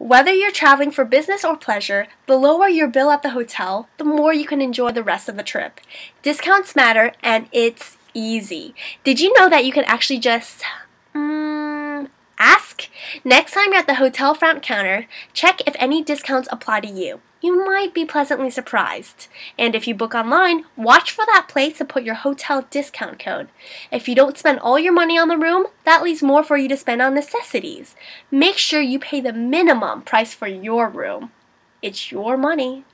Whether you're traveling for business or pleasure, the lower your bill at the hotel, the more you can enjoy the rest of the trip. Discounts matter and it's easy. Did you know that you can actually just? Next time you're at the hotel front counter, check if any discounts apply to you. You might be pleasantly surprised. And if you book online, watch for that place to put your hotel discount code. If you don't spend all your money on the room, that leaves more for you to spend on necessities. Make sure you pay the minimum price for your room. It's your money.